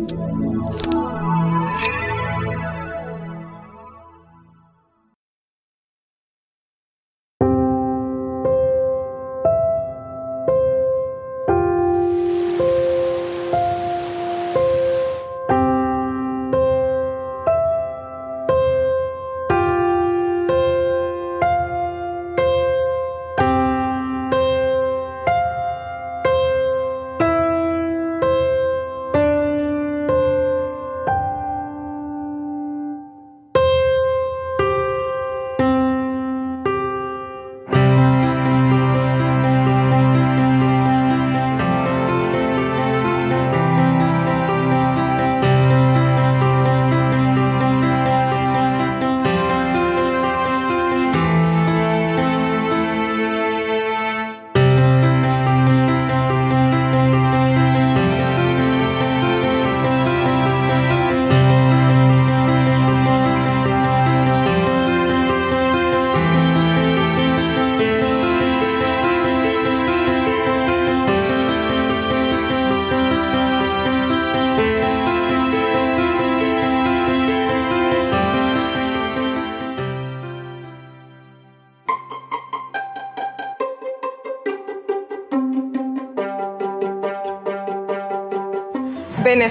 Oh.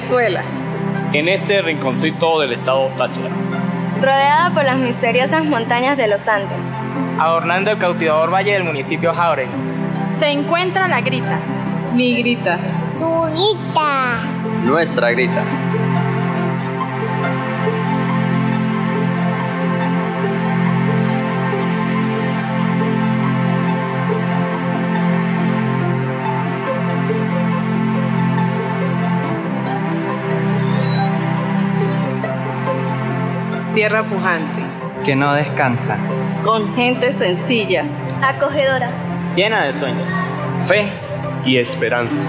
Venezuela. En este rinconcito del estado Táchira. Rodeada por las misteriosas montañas de los Andes. Adornando el cautivador valle del municipio Jauregui. Se encuentra la grita. Mi grita. Tu grita. Nuestra grita. Tierra pujante. Que no descansa. Con gente sencilla. Acogedora. Llena de sueños. Fe y esperanza.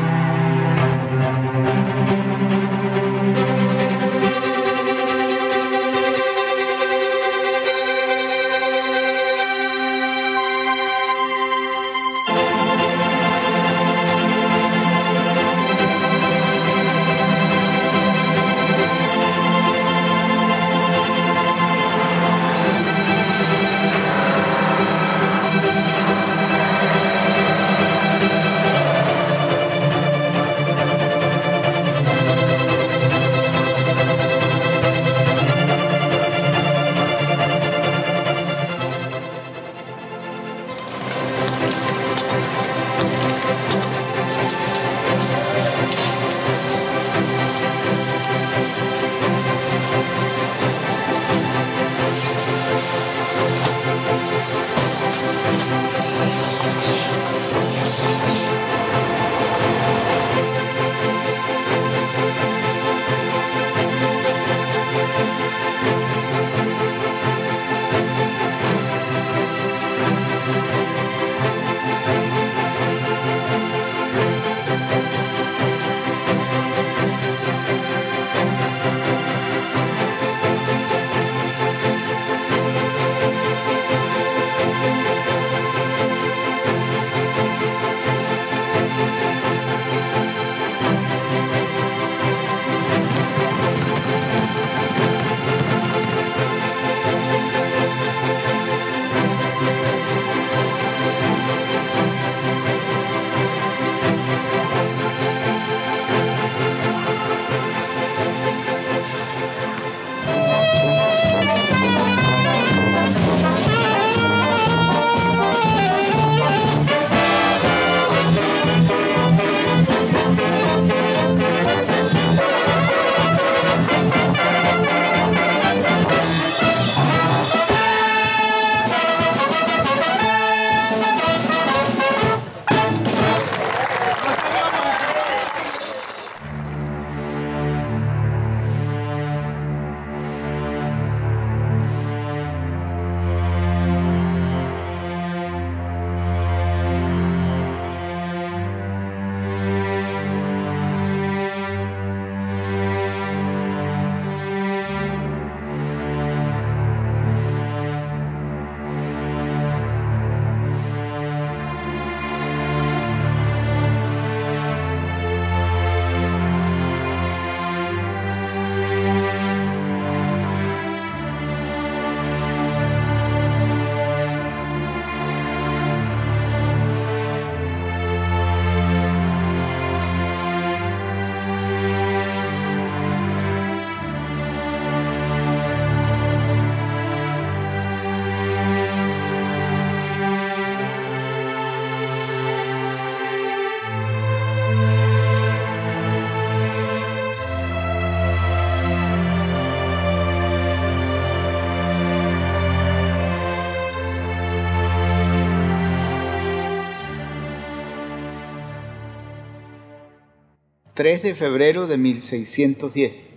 3 de febrero de 1610,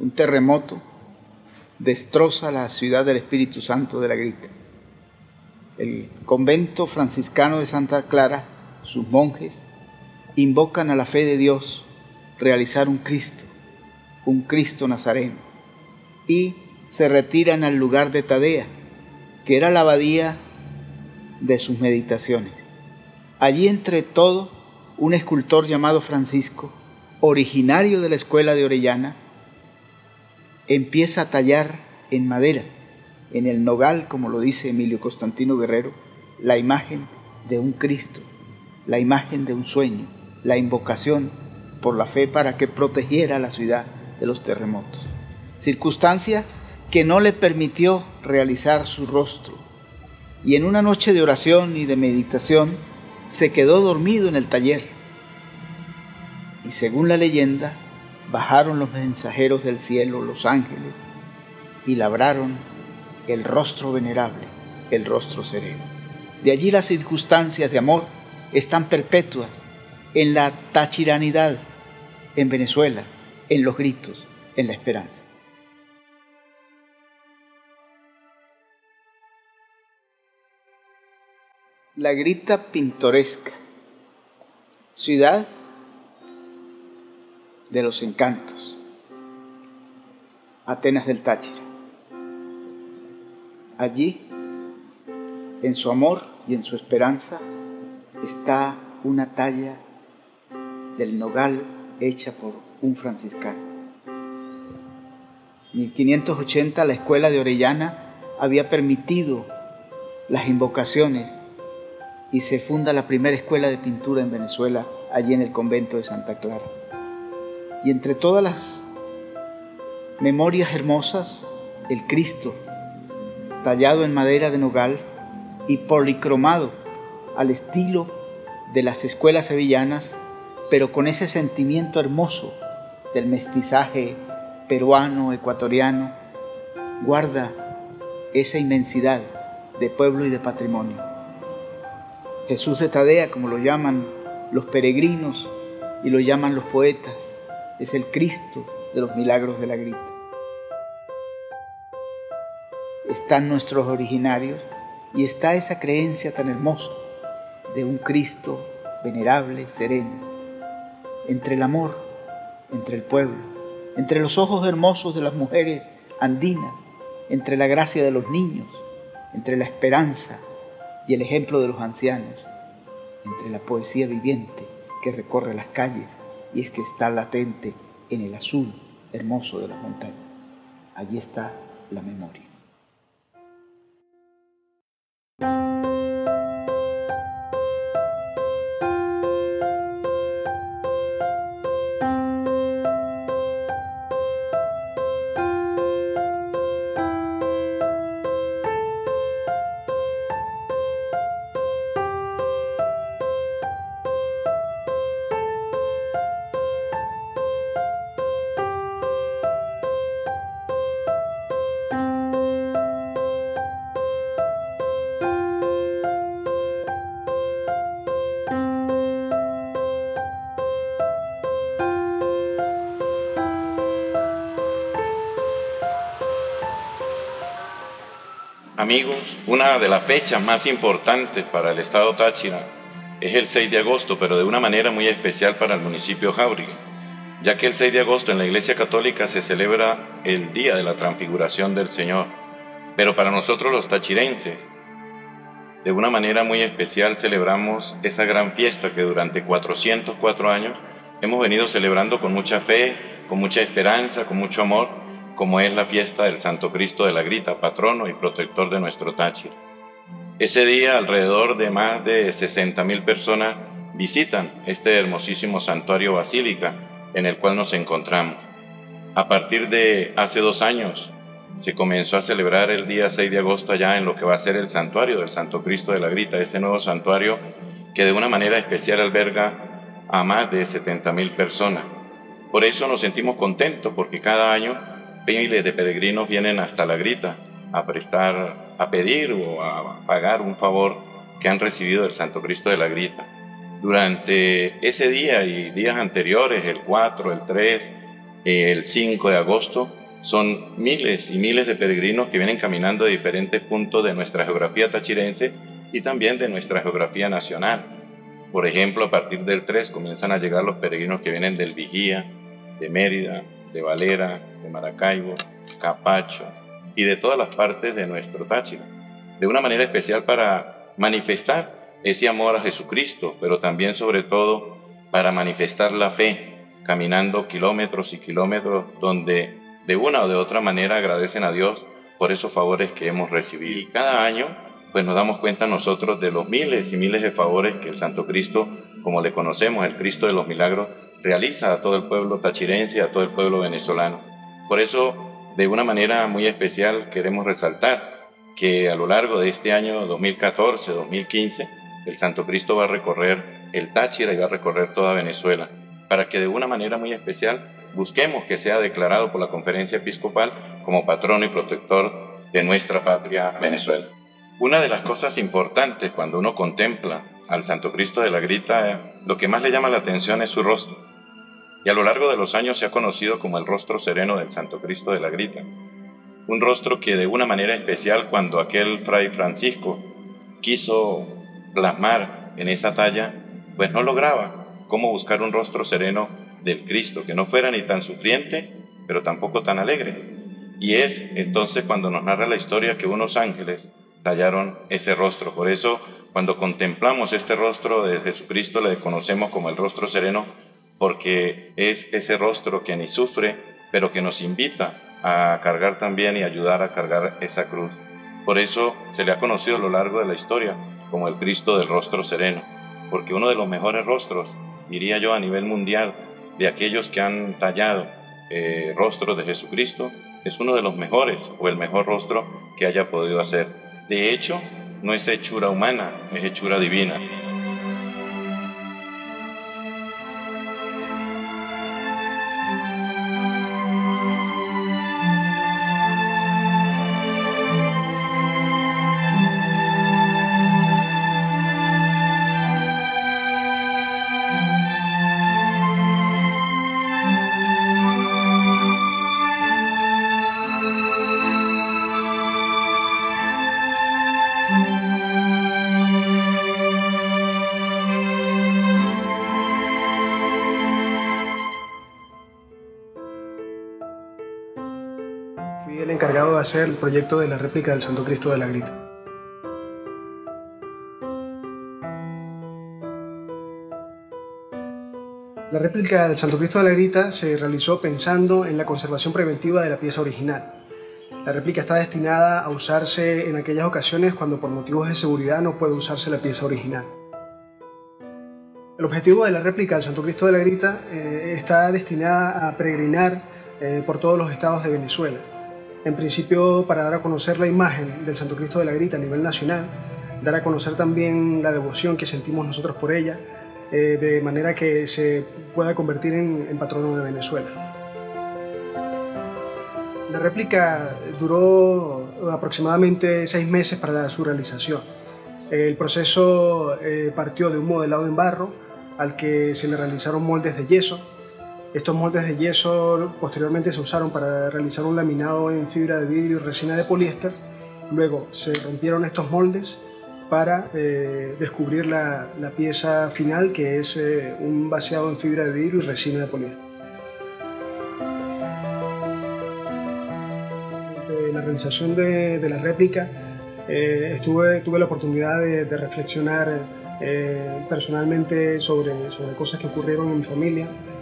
un terremoto destroza la ciudad del Espíritu Santo de la Grita. El convento franciscano de Santa Clara, sus monjes, invocan a la fe de Dios realizar un Cristo, un Cristo nazareno, y se retiran al lugar de Tadea, que era la abadía de sus meditaciones. Allí entre todo, un escultor llamado Francisco, originario de la escuela de Orellana, empieza a tallar en madera, en el nogal, como lo dice Emilio Constantino Guerrero, la imagen de un Cristo, la imagen de un sueño, la invocación por la fe para que protegiera la ciudad de los terremotos. Circunstancia que no le permitió realizar su rostro. Y en una noche de oración y de meditación se quedó dormido en el taller. Y según la leyenda, bajaron los mensajeros del cielo, los ángeles, y labraron el rostro venerable, el rostro sereno. De allí las circunstancias de amor están perpetuas en la tachiranidad, en Venezuela, en los gritos, en la esperanza. La grita pintoresca, ciudad de los encantos, Atenas del Táchira. Allí, en su amor y en su esperanza, está una talla del nogal hecha por un franciscano. En 1580 la escuela de Orellana había permitido las invocaciones y se funda la primera escuela de pintura en Venezuela, allí en el convento de Santa Clara. Y entre todas las memorias hermosas, el Cristo, tallado en madera de nogal y policromado al estilo de las escuelas sevillanas, pero con ese sentimiento hermoso del mestizaje peruano, ecuatoriano, guarda esa inmensidad de pueblo y de patrimonio. Jesús de Tadea, como lo llaman los peregrinos y lo llaman los poetas, es el Cristo de los milagros de la grita. Están nuestros originarios y está esa creencia tan hermosa de un Cristo venerable, sereno, entre el amor, entre el pueblo, entre los ojos hermosos de las mujeres andinas, entre la gracia de los niños, entre la esperanza y el ejemplo de los ancianos, entre la poesía viviente que recorre las calles y es que está latente en el azul hermoso de las montañas. Allí está la memoria. Amigos, una de las fechas más importantes para el Estado Táchira es el 6 de agosto, pero de una manera muy especial para el municipio Jauregui, ya que el 6 de agosto en la Iglesia Católica se celebra el Día de la Transfiguración del Señor. Pero para nosotros los tachirenses, de una manera muy especial celebramos esa gran fiesta que durante 404 años hemos venido celebrando con mucha fe, con mucha esperanza, con mucho amor como es la fiesta del Santo Cristo de la Grita, patrono y protector de nuestro Táchira. Ese día alrededor de más de 60 mil personas visitan este hermosísimo santuario basílica en el cual nos encontramos. A partir de hace dos años se comenzó a celebrar el día 6 de agosto allá en lo que va a ser el santuario del Santo Cristo de la Grita, ese nuevo santuario que de una manera especial alberga a más de 70 mil personas. Por eso nos sentimos contentos porque cada año miles de peregrinos vienen hasta la grita a prestar, a pedir o a pagar un favor que han recibido del Santo Cristo de la Grita. Durante ese día y días anteriores, el 4, el 3, el 5 de agosto, son miles y miles de peregrinos que vienen caminando de diferentes puntos de nuestra geografía tachirense y también de nuestra geografía nacional. Por ejemplo, a partir del 3 comienzan a llegar los peregrinos que vienen del Vigía, de Mérida, de Valera, de Maracaibo, Capacho y de todas las partes de nuestro Táchira. De una manera especial para manifestar ese amor a Jesucristo, pero también sobre todo para manifestar la fe, caminando kilómetros y kilómetros donde de una o de otra manera agradecen a Dios por esos favores que hemos recibido. Y cada año, pues nos damos cuenta nosotros de los miles y miles de favores que el Santo Cristo, como le conocemos, el Cristo de los milagros, realiza a todo el pueblo tachirense, a todo el pueblo venezolano. Por eso, de una manera muy especial, queremos resaltar que a lo largo de este año 2014-2015, el Santo Cristo va a recorrer el Táchira y va a recorrer toda Venezuela, para que de una manera muy especial busquemos que sea declarado por la conferencia episcopal como patrono y protector de nuestra patria Venezuela. Una de las cosas importantes cuando uno contempla al Santo Cristo de la Grita, lo que más le llama la atención es su rostro. Y a lo largo de los años se ha conocido como el rostro sereno del Santo Cristo de la Grita. Un rostro que de una manera especial cuando aquel fray Francisco quiso plasmar en esa talla, pues no lograba cómo buscar un rostro sereno del Cristo, que no fuera ni tan sufriente, pero tampoco tan alegre. Y es entonces cuando nos narra la historia que unos ángeles tallaron ese rostro. Por eso, cuando contemplamos este rostro de Jesucristo, le conocemos como el rostro sereno, porque es ese rostro que ni sufre, pero que nos invita a cargar también y ayudar a cargar esa cruz. Por eso se le ha conocido a lo largo de la historia como el Cristo del rostro sereno, porque uno de los mejores rostros, diría yo, a nivel mundial, de aquellos que han tallado eh, rostro de Jesucristo es uno de los mejores o el mejor rostro que haya podido hacer. De hecho, no es hechura humana, es hechura divina. Hacer el proyecto de la réplica del Santo Cristo de la Grita. La réplica del Santo Cristo de la Grita se realizó pensando en la conservación preventiva de la pieza original. La réplica está destinada a usarse en aquellas ocasiones cuando por motivos de seguridad no puede usarse la pieza original. El objetivo de la réplica del Santo Cristo de la Grita eh, está destinada a peregrinar eh, por todos los estados de Venezuela en principio para dar a conocer la imagen del Santo Cristo de la Grita a nivel nacional, dar a conocer también la devoción que sentimos nosotros por ella, eh, de manera que se pueda convertir en, patrono de Venezuela. La réplica duró aproximadamente seis meses para su realización. El proceso eh, partió de un modelado en barro al que se le realizaron moldes de yeso estos moldes de yeso posteriormente se usaron para realizar un laminado en fibra de vidrio y resina de poliéster. Luego se rompieron estos moldes para eh, descubrir la, pieza final que es eh, un vaciado en fibra de vidrio y resina de poliéster. La realización de, la réplica eh, tuve la oportunidad de, reflexionar personalmente sobre, sobre cosas que ocurrieron en mi familia eh, eh,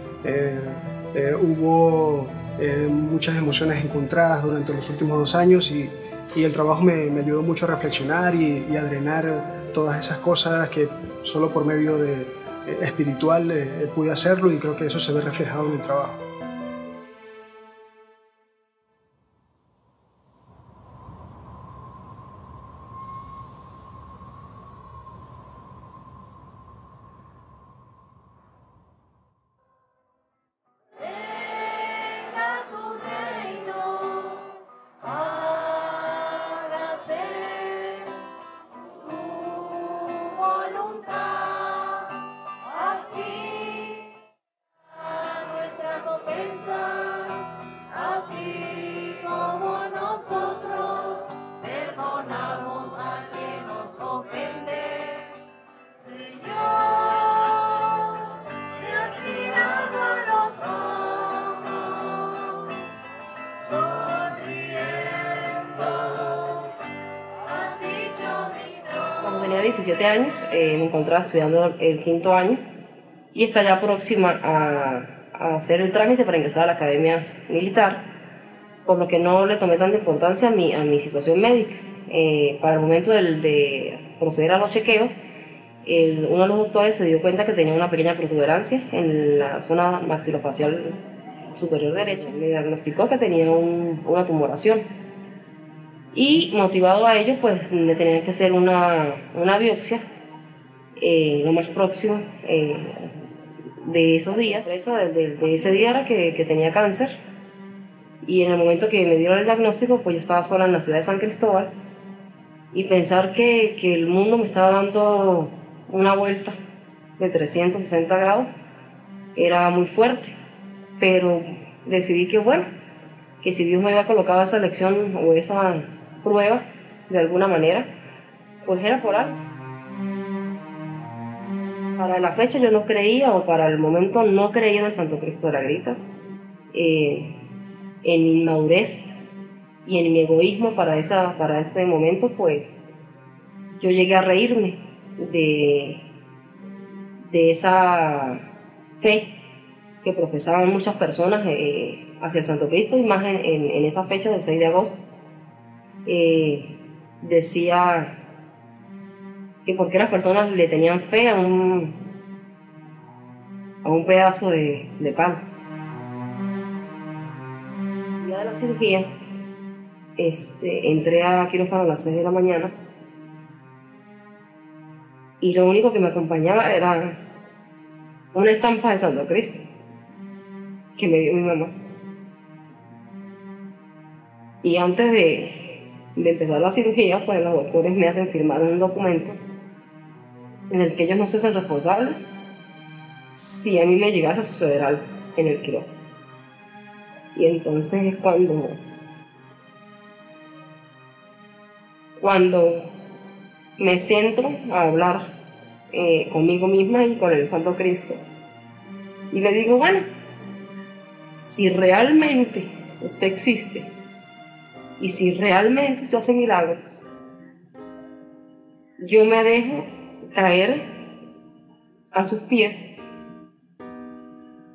hubo eh, muchas emociones encontradas durante los últimos dos años y, el trabajo me, ayudó mucho a reflexionar y, a drenar todas esas cosas que solo por medio de espiritual pude hacerlo y creo que eso se ve reflejado en el trabajo. 17 años, eh, me encontraba estudiando el quinto año y está ya próxima a, a, hacer el trámite para ingresar a la academia militar, por lo que no le tomé tanta importancia a mi, a mi situación médica. Eh, para el momento del, de proceder a los chequeos, el, uno de los doctores se dio cuenta que tenía una pequeña protuberancia en la zona maxilofacial superior derecha. Me diagnosticó que tenía un, una tumoración. Y motivado a ello, pues me tenían que hacer una, una biopsia eh, lo más próximo eh, de esos días. De, de, de, ese día era que, que tenía cáncer. Y en el momento que me dieron el diagnóstico, pues yo estaba sola en la ciudad de San Cristóbal. Y pensar que, que el mundo me estaba dando una vuelta de 360 grados era muy fuerte, pero decidí que bueno, que si Dios me había colocado esa lección o esa prueba de alguna manera, pues era por algo. Para la fecha yo no creía, o para el momento no creía en el Santo Cristo de la Grita. Eh, en mi inmadurez y en mi egoísmo para, esa, para ese momento, pues yo llegué a reírme de, de esa fe que profesaban muchas personas eh, hacia el Santo Cristo y más en, en, en, esa fecha del 6 de agosto. Eh, decía que porque las personas le tenían fe a un, a un pedazo de, pan. El día de la cirugía, este, entré a quirófano a las 6 de la mañana y lo único que me acompañaba era una estampa de Santo Cristo que me dio mi mamá. Y antes de, de, empezar la cirugía, pues los doctores me hacen firmar un documento en el que ellos no se hacen responsables si a mí me llegase a suceder algo en el quirófano. Y entonces es cuando, cuando me centro a hablar eh, conmigo misma y con el Santo Cristo. Y le digo, bueno, si realmente usted existe y si realmente usted hace milagros, yo me dejo caer a sus pies.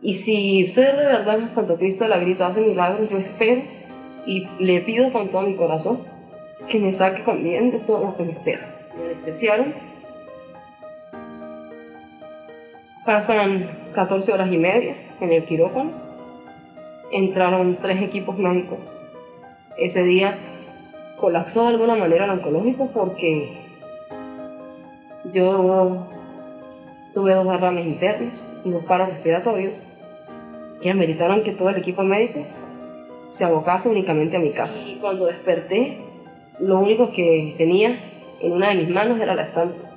Y si usted de verdad, el Santo Cristo de la Grita, hace milagros, yo espero y le pido con todo mi corazón que me saque con bien de todo lo que me espera. Me anestesiaron. Pasan 14 horas y media en el quirófano. Entraron tres equipos médicos. Ese día colapsó de alguna manera el oncológico porque yo tuve dos derrames internos y dos paros respiratorios que ameritaron que todo el equipo médico se abocase únicamente a mi caso. Y cuando desperté, lo único que tenía en una de mis manos era la estampa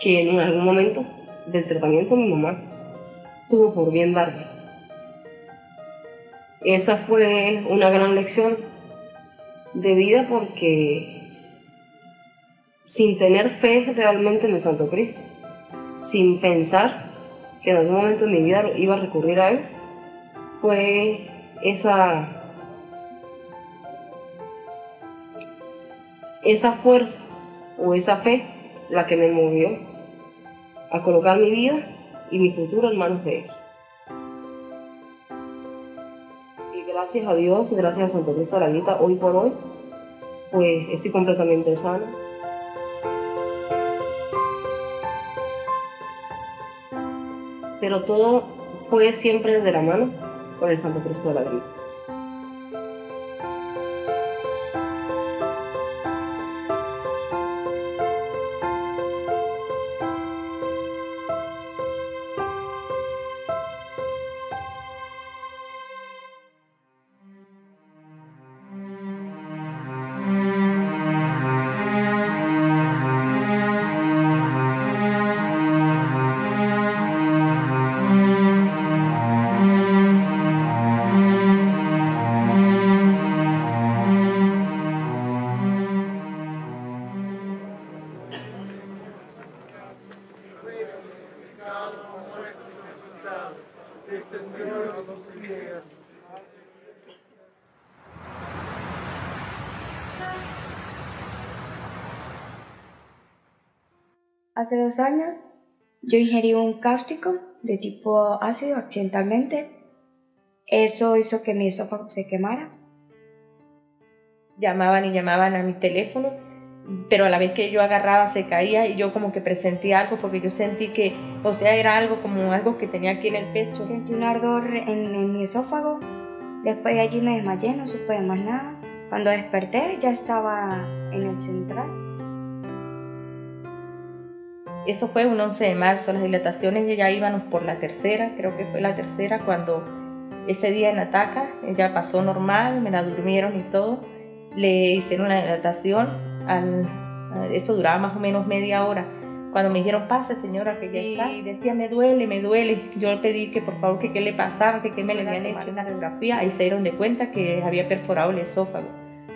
que en algún momento del tratamiento mi mamá tuvo por bien darme. Esa fue una gran lección de vida porque sin tener fe realmente en el Santo Cristo, sin pensar que en algún momento de mi vida iba a recurrir a Él, fue esa, esa fuerza o esa fe la que me movió a colocar mi vida y mi futuro en manos de Él. Gracias a Dios, gracias a Santo Cristo de la Grita, hoy por hoy, pues estoy completamente sana. Pero todo fue siempre de la mano con el Santo Cristo de la Grita. Hace dos años yo ingerí un cáustico de tipo ácido accidentalmente. Eso hizo que mi esófago se quemara. Llamaban y llamaban a mi teléfono, pero a la vez que yo agarraba se caía y yo como que presentí algo porque yo sentí que, o sea, era algo como algo que tenía aquí en el pecho. Sentí un ardor en, en mi esófago. Después de allí me desmayé, no supe más nada. Cuando desperté ya estaba en el central. Eso fue un 11 de marzo, las dilataciones ya íbamos por la tercera, creo que fue la tercera cuando ese día en Ataca, ella pasó normal, me la durmieron y todo, le hicieron la dilatación, al, eso duraba más o menos media hora. Cuando me dijeron, pase señora, que ya está, y decía, me duele, me duele, yo le pedí que por favor que qué le pasaba, que qué me le habían hecho una radiografía, ahí se dieron de cuenta que había perforado el esófago.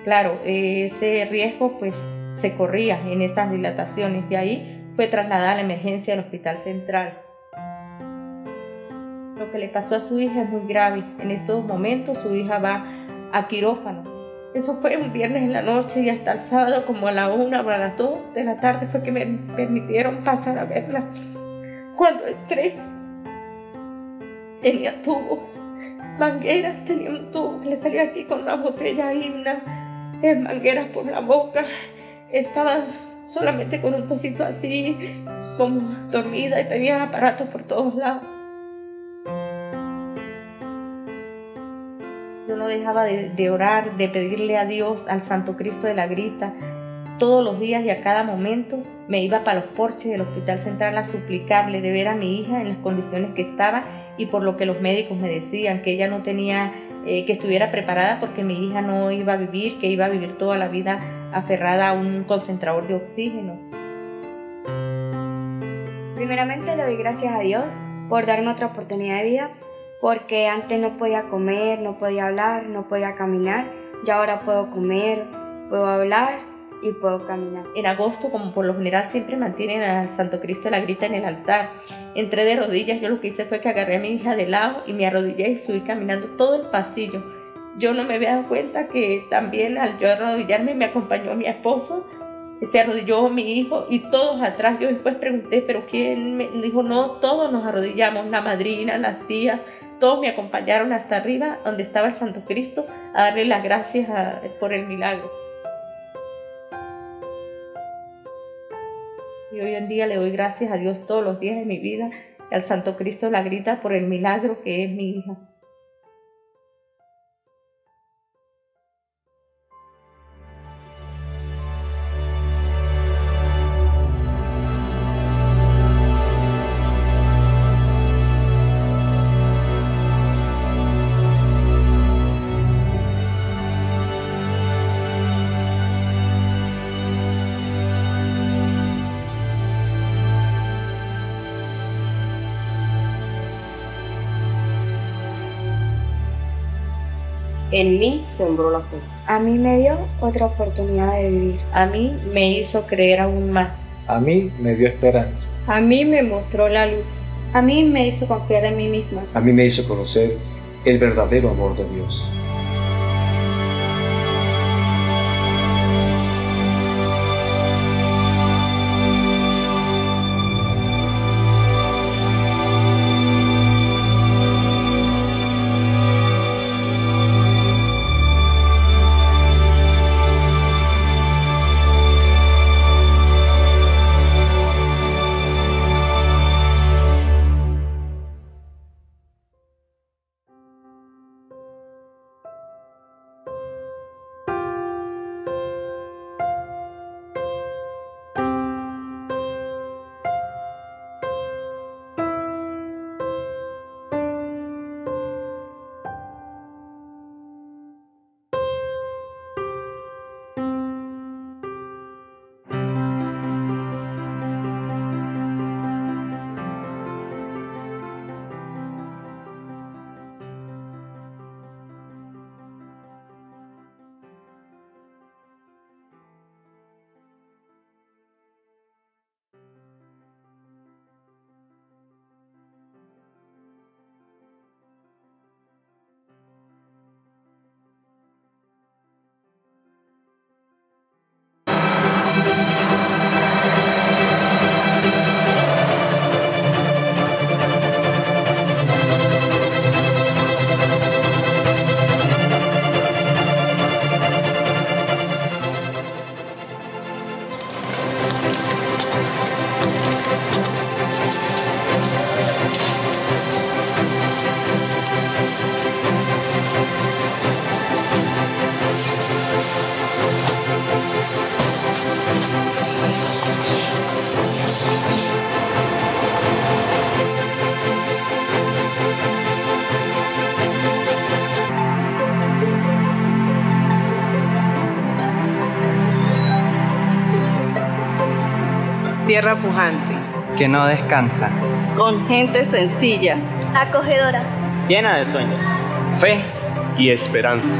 Claro, ese riesgo pues se corría en esas dilataciones, de ahí fue trasladada a la emergencia del Hospital Central. Lo que le pasó a su hija es muy grave. En estos momentos su hija va a quirófano. Eso fue un viernes en la noche y hasta el sábado como a la una o a las dos de la tarde fue que me permitieron pasar a verla. Cuando entré tenía tubos, mangueras, tenía un tubo le salía aquí con una botella y unas mangueras por la boca. Estaba solamente con un tocito así, como dormida y tenía aparatos por todos lados. Yo no dejaba de, orar, de pedirle a Dios, al Santo Cristo de la Grita, todos los días y a cada momento me iba para los porches del Hospital Central a suplicarle de ver a mi hija en las condiciones que estaba y por lo que los médicos me decían, que ella no tenía, eh, que estuviera preparada porque mi hija no iba a vivir, que iba a vivir toda la vida aferrada a un concentrador de oxígeno. Primeramente le doy gracias a Dios por darme otra oportunidad de vida, porque antes no podía comer, no podía hablar, no podía caminar, y ahora puedo comer, puedo hablar y puedo caminar. En agosto, como por lo general siempre mantienen al Santo Cristo la grita en el altar, entré de rodillas, yo lo que hice fue que agarré a mi hija de lado y me arrodillé y subí caminando todo el pasillo yo no me había dado cuenta que también al yo arrodillarme me acompañó mi esposo, se arrodilló mi hijo y todos atrás. Yo después pregunté, pero ¿quién me dijo? No, todos nos arrodillamos, la madrina, las tías, todos me acompañaron hasta arriba, donde estaba el Santo Cristo, a darle las gracias por el milagro. Y hoy en día le doy gracias a Dios todos los días de mi vida y al Santo Cristo la grita por el milagro que es mi hija. En mí sembró la fe. A mí me dio otra oportunidad de vivir. A mí me hizo creer aún más. A mí me dio esperanza. A mí me mostró la luz. A mí me hizo confiar en mí misma. A mí me hizo conocer el verdadero amor de Dios. Tierra pujante, que no descansa, con gente sencilla, acogedora, llena de sueños, fe. Y esperanza.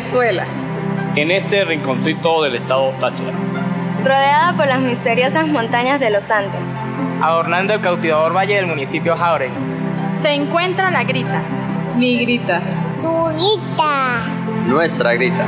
Venezuela, En este rinconcito del estado Táchira, rodeada por las misteriosas montañas de los Andes. adornando el cautivador valle del municipio Jauregui. se encuentra la grita, mi grita, Tu grita. Nuestra grita.